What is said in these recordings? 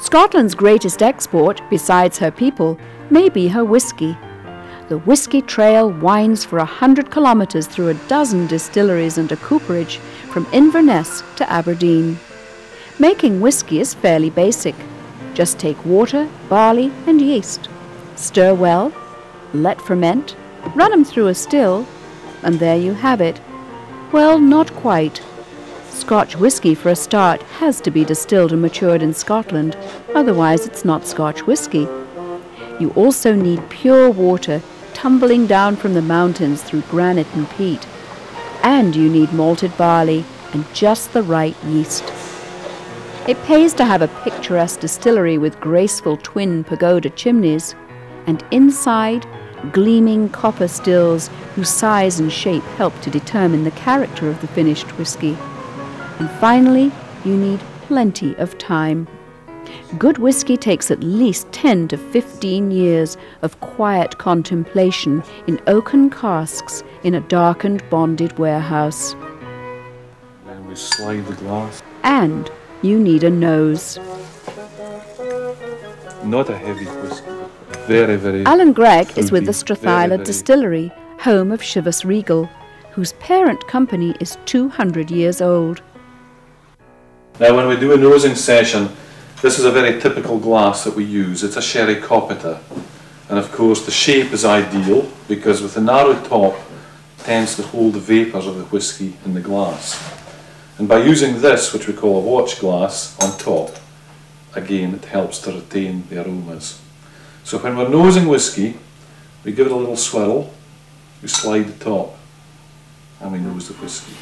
Scotland's greatest export, besides her people, may be her whisky. The Whisky Trail winds for a hundred kilometres through a dozen distilleries and a cooperage from Inverness to Aberdeen. Making whisky is fairly basic. Just take water, barley, and yeast. Stir well, let ferment, run 'em through a still, and there you have it. Well, not quite. Scotch whisky, for a start, has to be distilled and matured in Scotland, otherwise, it's not Scotch whisky. You also need pure water tumbling down from the mountains through granite and peat. And you need malted barley and just the right yeast. It pays to have a picturesque distillery with graceful twin pagoda chimneys, and inside, gleaming copper stills whose size and shape help to determine the character of the finished whisky. And finally, you need plenty of time. Good whisky takes at least 10 to 15 years of quiet contemplation in oaken casks in a darkened bonded warehouse. Then we slide the glass. And you need a nose. Not a heavy whiskey. Very, very. Alan Gregg is with the Strathisla very, very- Distillery, home of Chivas Regal, whose parent company is 200 years old. Now, when we do a nosing session, this is a very typical glass that we use. It's a sherry copita. And of course, the shape is ideal because with the narrow top, it tends to hold the vapours of the whisky in the glass. And by using this, which we call a watch glass, on top, again, it helps to retain the aromas. So when we're nosing whisky, we give it a little swirl, we slide the top, and we nose the whisky.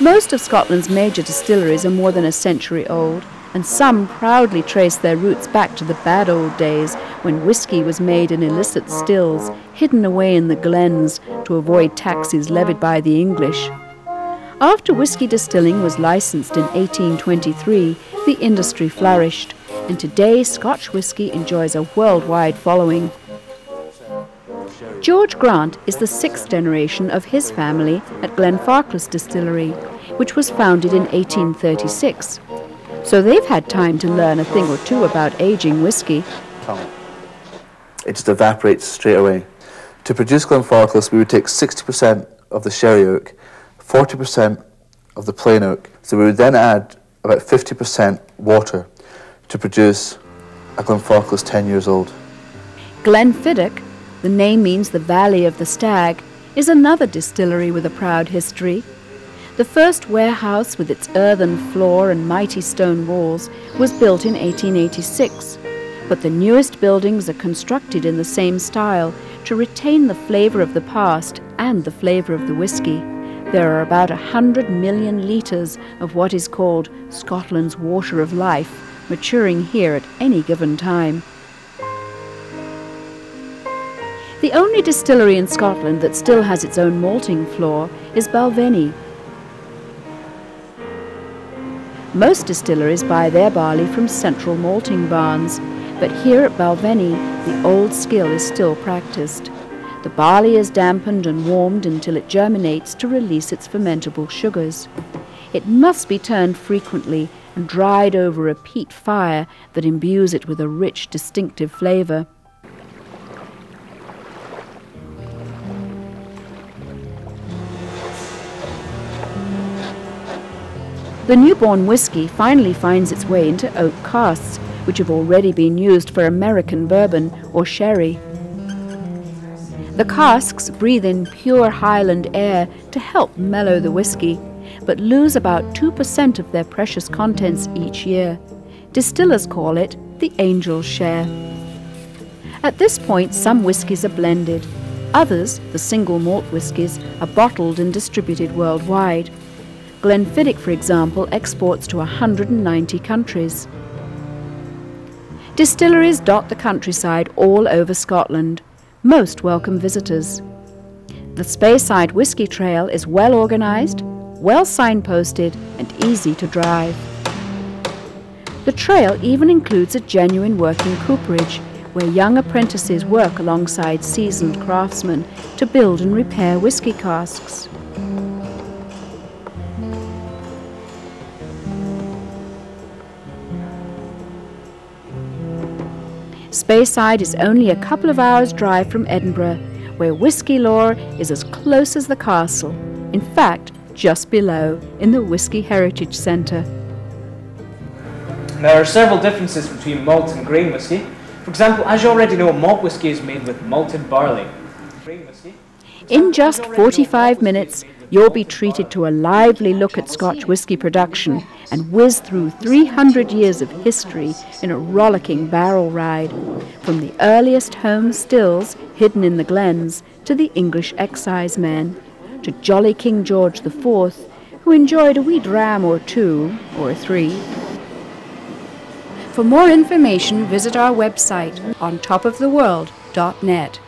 Most of Scotland's major distilleries are more than a century old, and some proudly trace their roots back to the bad old days when whisky was made in illicit stills, hidden away in the glens to avoid taxes levied by the English. After whisky distilling was licensed in 1823, the industry flourished, and today Scotch whisky enjoys a worldwide following. George Grant is the sixth generation of his family at Glenfarclas Distillery, which was founded in 1836. So they've had time to learn a thing or two about aging whisky. it just evaporates straight away. To produce Glenfarclas, we would take 60% of the sherry oak, 40% of the plain oak. So we would then add about 50% water to produce a Glenfarclas 10 years old. Glenfiddich, the name means the Valley of the Stag, is another distillery with a proud history. The first warehouse with its earthen floor and mighty stone walls was built in 1886, but the newest buildings are constructed in the same style to retain the flavour of the past and the flavour of the whisky. There are about a hundred million litres of what is called Scotland's water of life maturing here at any given time. The only distillery in Scotland that still has its own malting floor is Balvenie. Most distilleries buy their barley from central malting barns, but here at Balvenie, the old skill is still practiced. The barley is dampened and warmed until it germinates to release its fermentable sugars. It must be turned frequently and dried over a peat fire that imbues it with a rich, distinctive flavour. The newborn whiskey finally finds its way into oak casks, which have already been used for American bourbon or sherry. The casks breathe in pure Highland air to help mellow the whiskey, but lose about 2% of their precious contents each year. Distillers call it the angel's share. At this point, some whiskies are blended. Others, the single malt whiskies, are bottled and distributed worldwide. Glenfiddich, for example, exports to 190 countries. Distilleries dot the countryside all over Scotland. Most welcome visitors. The Speyside Whisky Trail is well organised, well signposted, and easy to drive. The trail even includes a genuine working cooperage where young apprentices work alongside seasoned craftsmen to build and repair whisky casks. Speyside is only a couple of hours' drive from Edinburgh, where whisky lore is as close as the castle. In fact, just below, in the Whisky Heritage Centre. There are several differences between malt and grain whisky. For example, as you already know, malt whisky is made with malted barley. In just 45 minutes, you'll be treated to a lively look at Scotch whisky production and whiz through 300 years of history in a rollicking barrel ride, from the earliest home stills hidden in the glens to the English excisemen, to jolly King George IV, who enjoyed a wee dram or two, or three. For more information, visit our website on topoftheworld.net.